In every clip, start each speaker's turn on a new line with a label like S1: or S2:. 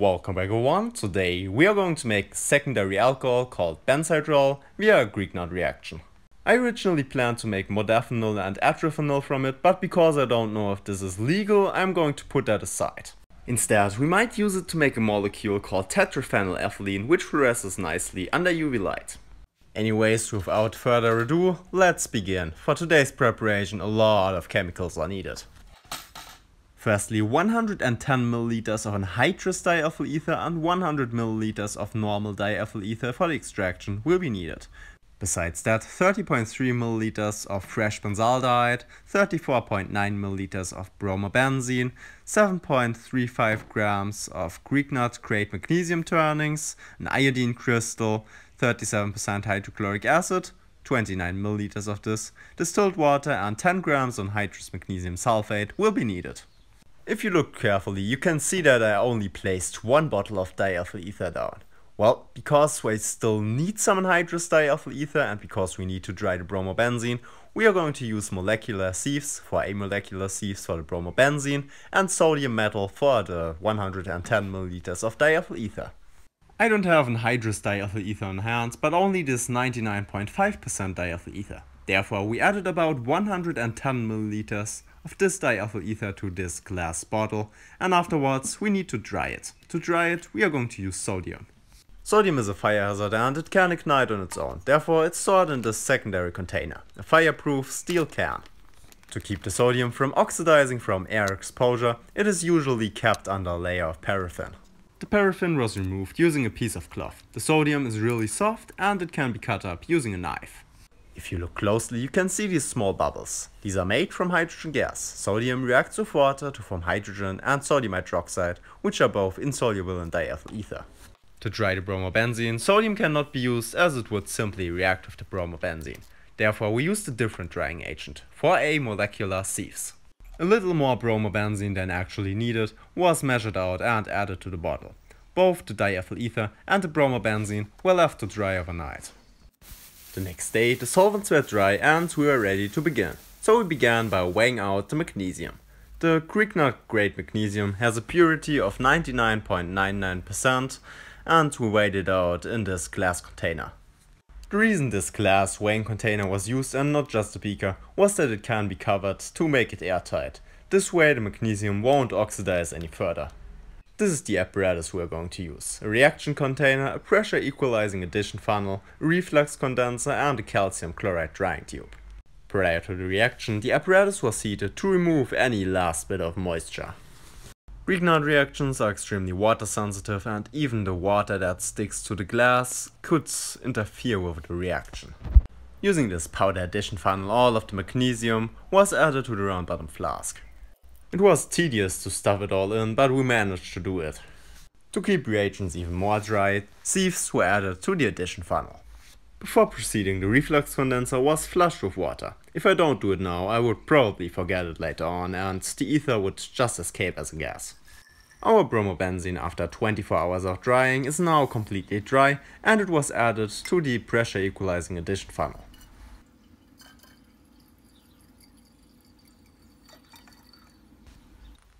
S1: Welcome back everyone, today we are going to make secondary alcohol called benzhydrol via a Greek Grignard reaction. I originally planned to make modafinil and adrafinil from it, but because I don't know if this is legal, I'm going to put that aside. Instead, we might use it to make a molecule called tetraphenylethylene which fluoresces nicely under UV light. Anyways, without further ado, let's begin. For today's preparation a lot of chemicals are needed. Firstly, 110 ml of anhydrous diethyl ether and 100 ml of normal diethyl ether for the extraction will be needed. Besides that, 30.3 ml of fresh benzaldehyde, 34.9 ml of bromobenzene, 7.35 grams of Grignard grade magnesium turnings, an iodine crystal, 37% hydrochloric acid, 29 ml of this, distilled water and 10 grams of anhydrous magnesium sulfate will be needed. If you look carefully, you can see that I only placed one bottle of diethyl ether down. Well, because we still need some anhydrous diethyl ether and because we need to dry the bromobenzene, we are going to use molecular sieves for amolecular sieves for the bromobenzene and sodium metal for the 110 ml of diethyl ether. I don't have anhydrous diethyl ether on hand, but only this 99.5% diethyl ether. Therefore, we added about 110 ml of this diethyl ether to this glass bottle and afterwards we need to dry it. To dry it we are going to use sodium. Sodium is a fire hazard and it can ignite on its own, therefore it's stored in this secondary container, a fireproof steel can. To keep the sodium from oxidizing from air exposure, it is usually kept under a layer of paraffin. The paraffin was removed using a piece of cloth. The sodium is really soft and it can be cut up using a knife. If you look closely, you can see these small bubbles. These are made from hydrogen gas. Sodium reacts with water to form hydrogen and sodium hydroxide, which are both insoluble in diethyl ether. To dry the bromobenzene, sodium cannot be used as it would simply react with the bromobenzene. Therefore, we used a different drying agent, 4A molecular sieves. A little more bromobenzene than actually needed was measured out and added to the bottle. Both the diethyl ether and the bromobenzene were left to dry overnight. The next day the solvents were dry and we were ready to begin. So we began by weighing out the magnesium. The Grignard grade magnesium has a purity of 99.99% and we weighed it out in this glass container. The reason this glass weighing container was used and not just a beaker was that it can be covered to make it airtight. This way the magnesium won't oxidize any further. This is the apparatus we are going to use. A reaction container, a pressure equalizing addition funnel, a reflux condenser and a calcium chloride drying tube. Prior to the reaction, the apparatus was heated to remove any last bit of moisture. Grignard reactions are extremely water sensitive and even the water that sticks to the glass could interfere with the reaction. Using this powder addition funnel all of the magnesium was added to the round bottom flask. It was tedious to stuff it all in, but we managed to do it. To keep reagents even more dry, sieves were added to the addition funnel. Before proceeding, the reflux condenser was flushed with water. If I don't do it now, I would probably forget it later on and the ether would just escape as a gas. Our bromobenzene after 24 hours of drying is now completely dry and it was added to the pressure equalizing addition funnel.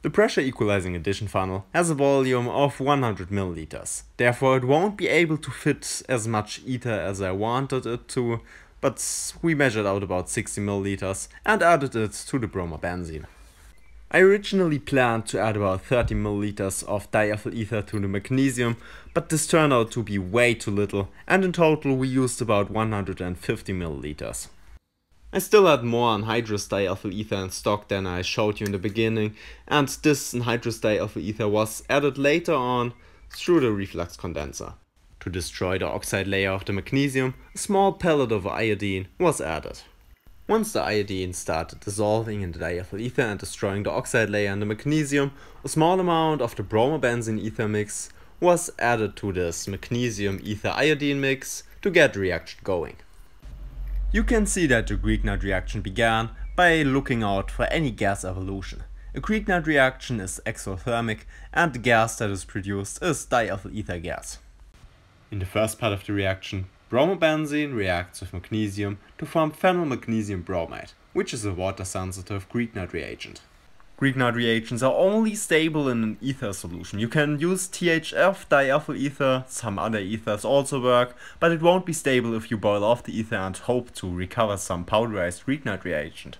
S1: The pressure equalizing addition funnel has a volume of 100 milliliters. Therefore it won't be able to fit as much ether as I wanted it to, but we measured out about 60 milliliters and added it to the bromobenzene. I originally planned to add about 30 milliliters of diethyl ether to the magnesium, but this turned out to be way too little and in total we used about 150 milliliters. I still had more anhydrous diethyl ether in stock than I showed you in the beginning and this anhydrous diethyl ether was added later on through the reflux condenser. To destroy the oxide layer of the magnesium, a small pellet of iodine was added. Once the iodine started dissolving in the diethyl ether and destroying the oxide layer in the magnesium, a small amount of the bromobenzene ether mix was added to this magnesium ether iodine mix to get reaction going. You can see that the Grignard reaction began by looking out for any gas evolution. A Grignard reaction is exothermic and the gas that is produced is diethyl ether gas. In the first part of the reaction, bromobenzene reacts with magnesium to form phenylmagnesium bromide, which is a water-sensitive Grignard reagent. Grignard reagents are only stable in an ether solution. You can use THF, diethyl ether, some other ethers also work, but it won't be stable if you boil off the ether and hope to recover some powderized Grignard reagent.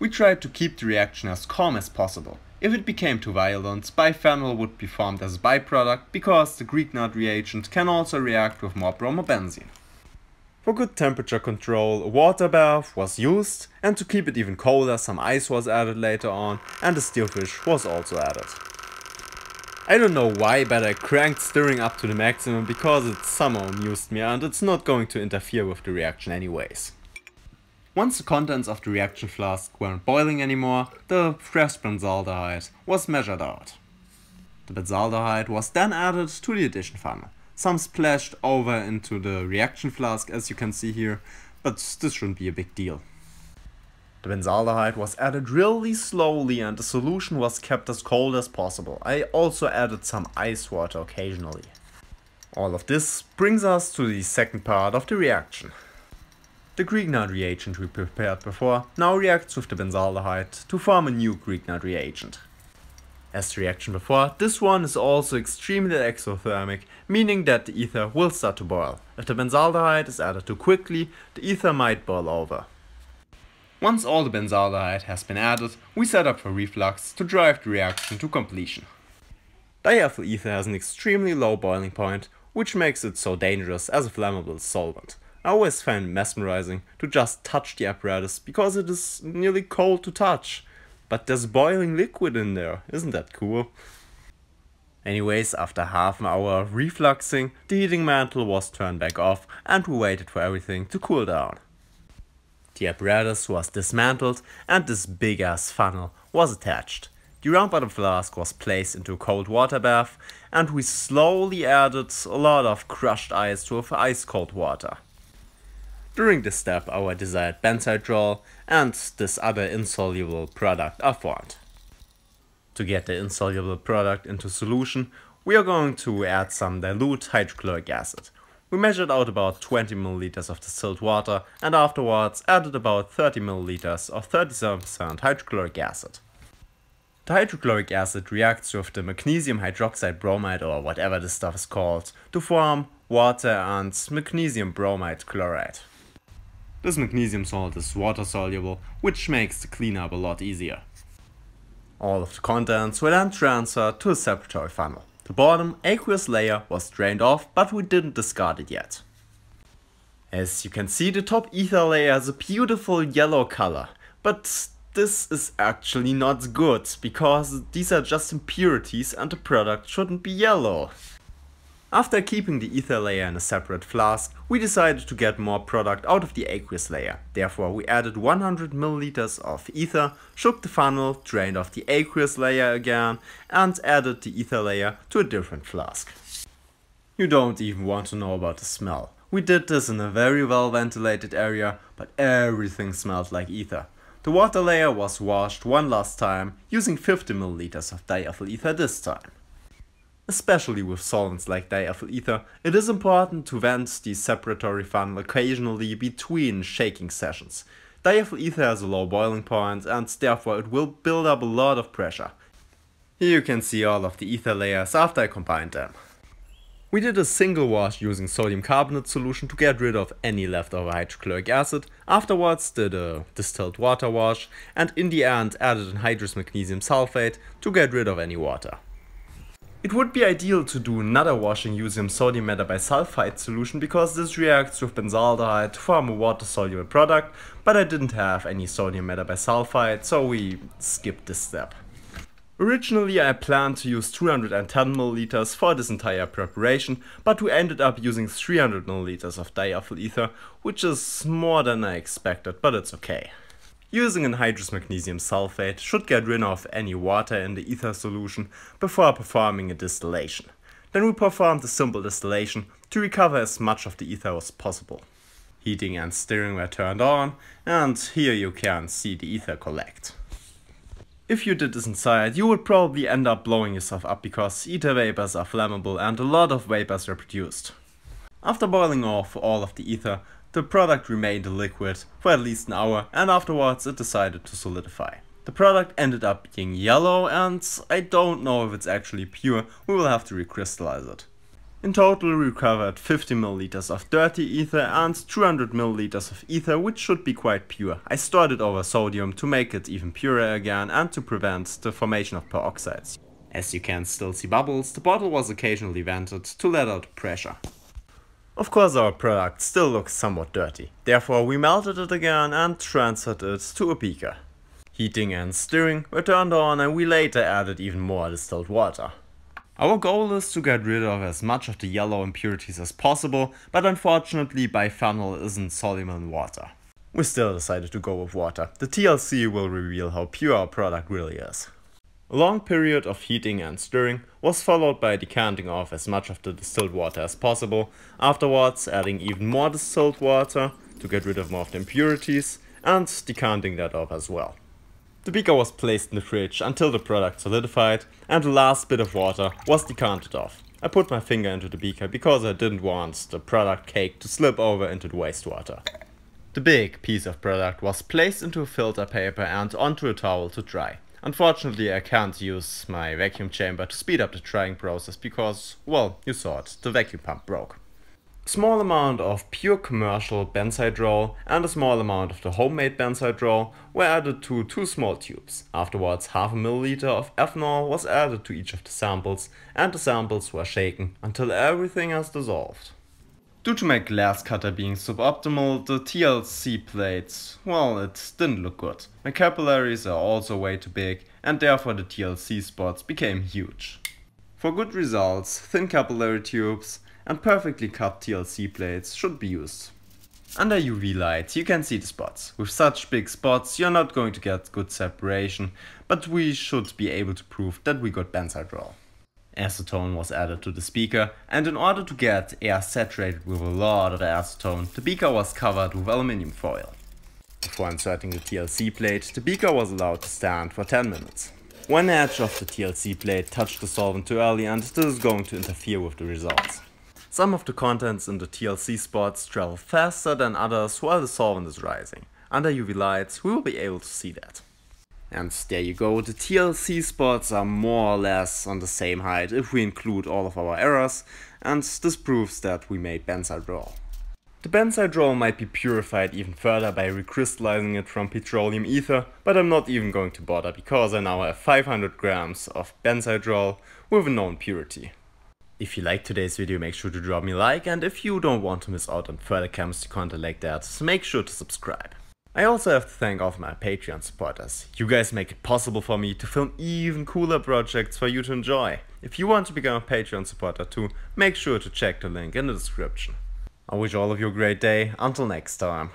S1: We tried to keep the reaction as calm as possible. If it became too violent, biphenyl would be formed as a byproduct because the Grignard reagent can also react with more bromobenzene. For good temperature control, a water bath was used, and to keep it even colder, some ice was added later on, and a steelfish was also added. I don't know why, but I cranked stirring up to the maximum because it somehow amused me and it's not going to interfere with the reaction anyways. Once the contents of the reaction flask weren't boiling anymore, the fresh benzaldehyde was measured out. The benzaldehyde was then added to the addition funnel. Some splashed over into the reaction flask as you can see here, but this shouldn't be a big deal. The benzaldehyde was added really slowly and the solution was kept as cold as possible. I also added some ice water occasionally. All of this brings us to the second part of the reaction. The Grignard reagent we prepared before now reacts with the benzaldehyde to form a new Grignard reagent. As the reaction before, this one is also extremely exothermic, meaning that the ether will start to boil. If the benzaldehyde is added too quickly, the ether might boil over. Once all the benzaldehyde has been added, we set up for reflux to drive the reaction to completion. Diethyl ether has an extremely low boiling point, which makes it so dangerous as a flammable solvent. I always find mesmerizing to just touch the apparatus because it is nearly cold to touch. But there's boiling liquid in there, isn't that cool? Anyways, after half an hour refluxing, the heating mantle was turned back off and we waited for everything to cool down. The apparatus was dismantled and this big ass funnel was attached. The round bottom flask was placed into a cold water bath and we slowly added a lot of crushed ice to a ice cold water. During this step our desired benzhydrol and this other insoluble product are formed. To get the insoluble product into solution, we are going to add some dilute hydrochloric acid. We measured out about 20 milliliters of distilled water and afterwards added about 30 milliliters of 37% hydrochloric acid. The hydrochloric acid reacts with the magnesium hydroxide bromide or whatever this stuff is called to form water and magnesium bromide chloride. This magnesium salt is water soluble, which makes the cleanup a lot easier. All of the contents were then transferred to a separatory funnel. The bottom aqueous layer was drained off, but we didn't discard it yet. As you can see, the top ether layer has a beautiful yellow color, but this is actually not good, because these are just impurities and the product shouldn't be yellow. After keeping the ether layer in a separate flask, we decided to get more product out of the aqueous layer. Therefore we added 100 milliliters of ether, shook the funnel, drained off the aqueous layer again and added the ether layer to a different flask. You don't even want to know about the smell. We did this in a very well ventilated area, but everything smelled like ether. The water layer was washed one last time, using 50 milliliters of diethyl ether this time. Especially with solvents like diethyl ether, it is important to vent the separatory funnel occasionally between shaking sessions. Diethyl ether has a low boiling point and therefore it will build up a lot of pressure. Here you can see all of the ether layers after I combined them. We did a single wash using sodium carbonate solution to get rid of any leftover hydrochloric acid, afterwards did a distilled water wash and in the end added anhydrous magnesium sulfate to get rid of any water. It would be ideal to do another washing using sodium metabisulfite solution because this reacts with benzaldehyde to form a water soluble product, but I didn't have any sodium metabisulfite so we skipped this step. Originally I planned to use 210 ml for this entire preparation, but we ended up using 300 ml of diethyl ether, which is more than I expected, but it's okay. Using anhydrous magnesium sulfate should get rid of any water in the ether solution before performing a distillation. Then we performed a simple distillation to recover as much of the ether as possible. Heating and stirring were turned on, and here you can see the ether collect. If you did this inside, you would probably end up blowing yourself up because ether vapors are flammable and a lot of vapors are produced. After boiling off all of the ether, the product remained liquid for at least an hour and afterwards it decided to solidify. The product ended up being yellow and I don't know if it's actually pure, we will have to recrystallize it. In total we recovered 50 milliliters of dirty ether and 200 milliliters of ether which should be quite pure. I stored it over sodium to make it even purer again and to prevent the formation of peroxides. As you can still see bubbles, the bottle was occasionally vented to let out pressure. Of course our product still looks somewhat dirty, therefore we melted it again and transferred it to a beaker. Heating and stirring were turned on and we later added even more distilled water. Our goal is to get rid of as much of the yellow impurities as possible, but unfortunately biphenyl isn't soluble in water. We still decided to go with water. The TLC will reveal how pure our product really is. A long period of heating and stirring was followed by decanting off as much of the distilled water as possible, afterwards adding even more distilled water to get rid of more of the impurities, and decanting that off as well. The beaker was placed in the fridge until the product solidified and the last bit of water was decanted off. I put my finger into the beaker because I didn't want the product cake to slip over into the wastewater. The big piece of product was placed into a filter paper and onto a towel to dry. Unfortunately I can't use my vacuum chamber to speed up the drying process because, well, you saw it, the vacuum pump broke small amount of pure commercial benzhydrol and a small amount of the homemade benzhydrol were added to two small tubes. Afterwards half a milliliter of ethanol was added to each of the samples and the samples were shaken until everything has dissolved. Due to my glass cutter being suboptimal, the TLC plates, well, it didn't look good. My capillaries are also way too big and therefore the TLC spots became huge. For good results, thin capillary tubes and perfectly cut TLC plates should be used. Under UV light you can see the spots. With such big spots you're not going to get good separation, but we should be able to prove that we got benzhydrol. Acetone was added to the speaker and in order to get air saturated with a lot of acetone, the beaker was covered with aluminium foil. Before inserting the TLC plate, the beaker was allowed to stand for 10 minutes. One edge of the TLC plate touched the solvent too early and this is going to interfere with the results. Some of the contents in the TLC spots travel faster than others while the solvent is rising. Under UV lights we will be able to see that. And there you go, the TLC spots are more or less on the same height if we include all of our errors, and this proves that we made benzhydrol. The benzhydrol might be purified even further by recrystallizing it from petroleum ether, but I'm not even going to bother because I now have 500 grams of benzhydrol with a known purity. If you liked today's video, make sure to drop me a like, and if you don't want to miss out on further chemistry content like that, make sure to subscribe. I also have to thank all of my Patreon supporters. You guys make it possible for me to film even cooler projects for you to enjoy. If you want to become a Patreon supporter too, make sure to check the link in the description. I wish all of you a great day, until next time.